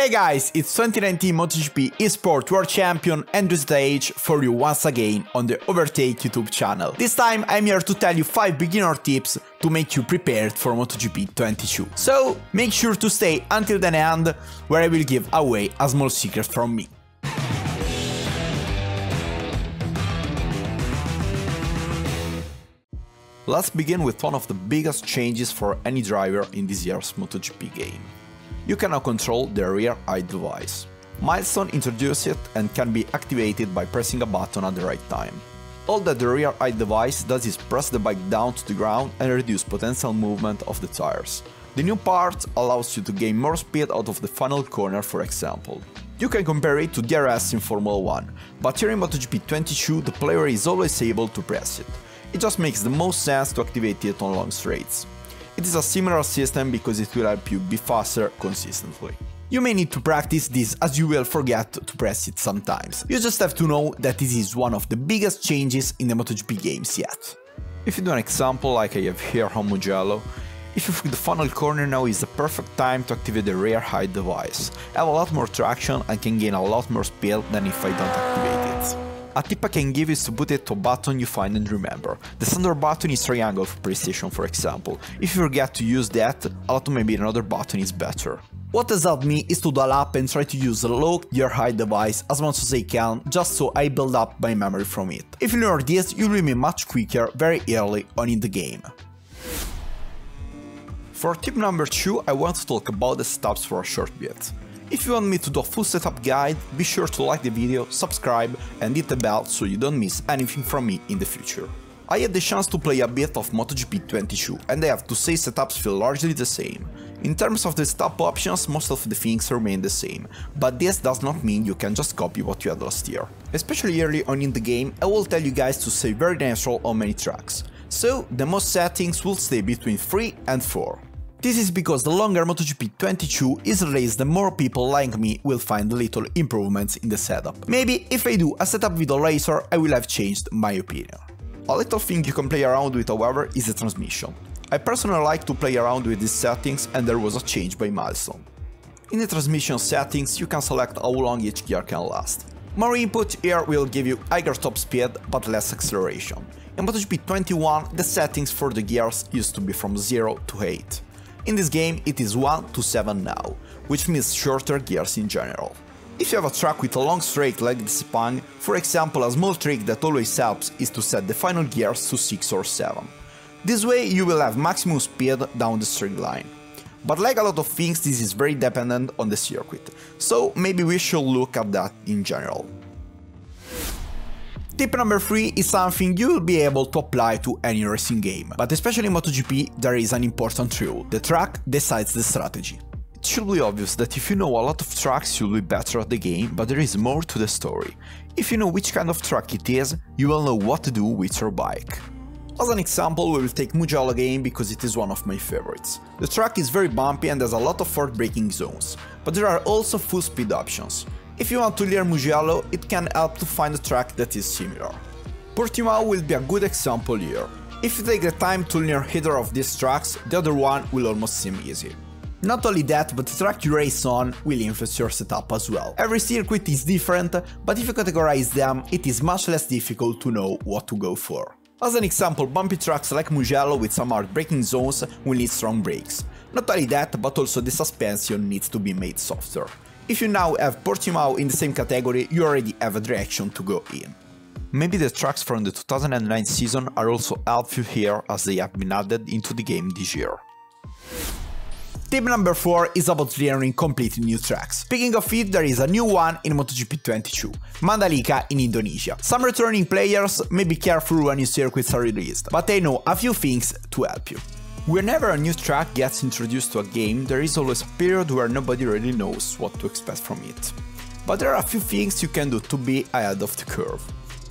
Hey guys, it's 2019 MotoGP eSport World Champion AndrewZH for you once again on the Overtake YouTube channel. This time I'm here to tell you 5 beginner tips to make you prepared for MotoGP 22. So make sure to stay until the end where I will give away a small secret from me. Let's begin with one of the biggest changes for any driver in this year's MotoGP game. You can now control the ride height device. Milestone introduced it and can be activated by pressing a button at the right time. All that the ride height device does is press the bike down to the ground and reduce potential movement of the tires. The new part allows you to gain more speed out of the final corner for example. You can compare it to DRS in Formula 1, but here in MotoGP 22 the player is always able to press it. It just makes the most sense to activate it on long straights. It is a similar system because it will help you be faster consistently. You may need to practice this as you will forget to press it sometimes. You just have to know that this is one of the biggest changes in the MotoGP games yet. If you do an example like I have here on Mugello, if you flick the final corner now is the perfect time to activate the ride height device. I have a lot more traction and can gain a lot more speed than if I don't activate A tip I can give is to put it to a button you find and remember. The standard button is triangle for PlayStation for example. If you forget to use that, a lot maybe another button is better. What has helped me is to dial up and try to use low gear high device as much as I can, just so I build up my memory from it. If you learn this, you will be much quicker very early on in the game. For tip number 2, I want to talk about the stops for a short bit. If you want me to do a full setup guide, be sure to like the video, subscribe and hit the bell so you don't miss anything from me in the future. I had the chance to play a bit of MotoGP 22 and I have to say setups feel largely the same. In terms of the setup options, most of the things remain the same, but this does not mean you can just copy what you had last year. Especially early on in the game, I will tell you guys to stay very natural on many tracks. So, the most settings will stay between 3 and 4. This is because the longer MotoGP 22 is released the more people like me will find little improvements in the setup. Maybe if I do a setup with a racer I will have changed my opinion. A little thing you can play around with however is the transmission. I personally like to play around with these settings and there was a change by Milestone. In the transmission settings you can select how long each gear can last. More input here will give you higher top speed but less acceleration. In MotoGP 21 the settings for the gears used to be from 0 to 8. In this game it is 1 to 7 now, which means shorter gears in general. If you have a track with a long straight like the Sepang, for example a small trick that always helps is to set the final gears to 6 or 7. This way you will have maximum speed down the straight line. But like a lot of things this is very dependent on the circuit, so maybe we should look at that in general. Tip number 3 is something you will be able to apply to any racing game, but especially in MotoGP there is an important rule, the track decides the strategy. It should be obvious that if you know a lot of tracks you'll be better at the game, but there is more to the story. If you know which kind of track it is, you will know what to do with your bike. As an example, we will take Mugello game because it is one of my favorites. The track is very bumpy and has a lot of forward braking zones, but there are also full speed options. If you want to learn Mugello, it can help to find a track that is similar. Portimao will be a good example here. If you take the time to learn either of these tracks, the other one will almost seem easy. Not only that, but the track you race on will influence your setup as well. Every circuit is different, but if you categorize them, it is much less difficult to know what to go for. As an example, bumpy tracks like Mugello with some hard braking zones will need strong brakes. Not only that, but also the suspension needs to be made softer. If you now have Portimao in the same category, you already have a direction to go in. Maybe the tracks from the 2009 season are also helpful here as they have been added into the game this year. Tip number 4 is about learning completely new tracks. Speaking of it, there is a new one in MotoGP 22, Mandalika in Indonesia. Some returning players may be careful when new circuits are released, but I know a few things to help you. Whenever a new track gets introduced to a game, there is always a period where nobody really knows what to expect from it. But there are a few things you can do to be ahead of the curve.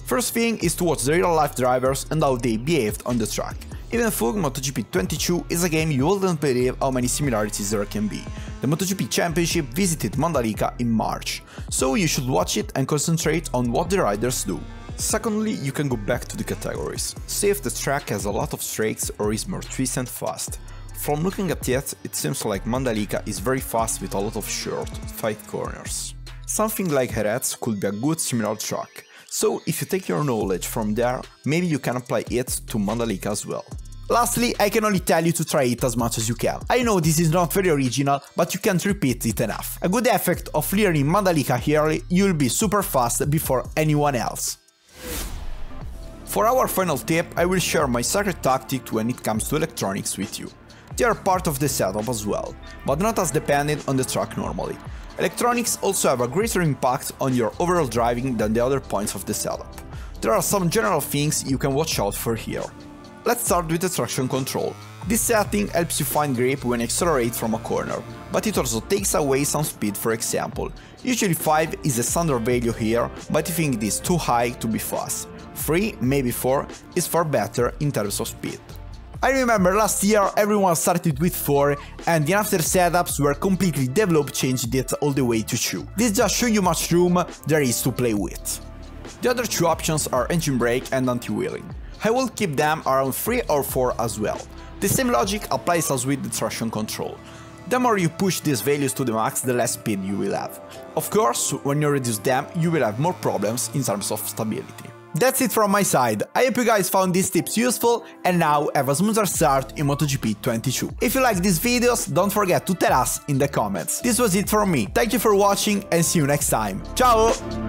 First thing is to watch the real life drivers and how they behaved on the track. Even though MotoGP 22 is a game you wouldn't believe how many similarities there can be. The MotoGP Championship visited Mandalika in March, so you should watch it and concentrate on what the riders do. Secondly, you can go back to the categories. See if the track has a lot of straights or is more twist and fast. From looking at it, it seems like Mandalika is very fast with a lot of short, tight corners. Something like Jerez could be a good similar track, so if you take your knowledge from there, maybe you can apply it to Mandalika as well. Lastly, I can only tell you to try it as much as you can. I know this is not very original, but you can't repeat it enough. A good effect of learning Mandalika early, you'll be super fast before anyone else. For our final tip, I will share my secret tactic when it comes to electronics with you. They are part of the setup as well, but not as dependent on the track normally. Electronics also have a greater impact on your overall driving than the other points of the setup. There are some general things you can watch out for here. Let's start with the traction control. This setting helps you find grip when you accelerate from a corner, but it also takes away some speed for example. Usually 5 is a standard value here, but I think it is too high to be fast. 3, maybe 4, is far better in terms of speed. I remember last year everyone started with 4 and the after setups were completely developed changed it all the way to 2. This just shows you much room there is to play with. The other two options are engine brake and anti-wheelie. I will keep them around 3 or 4 as well. The same logic applies as with the traction control. The more you push these values to the max, the less speed you will have. Of course, when you reduce them, you will have more problems in terms of stability. That's it from my side, I hope you guys found these tips useful and now have a smoother start in MotoGP 22. If you like these videos, don't forget to tell us in the comments. This was it from me, thank you for watching and see you next time, ciao!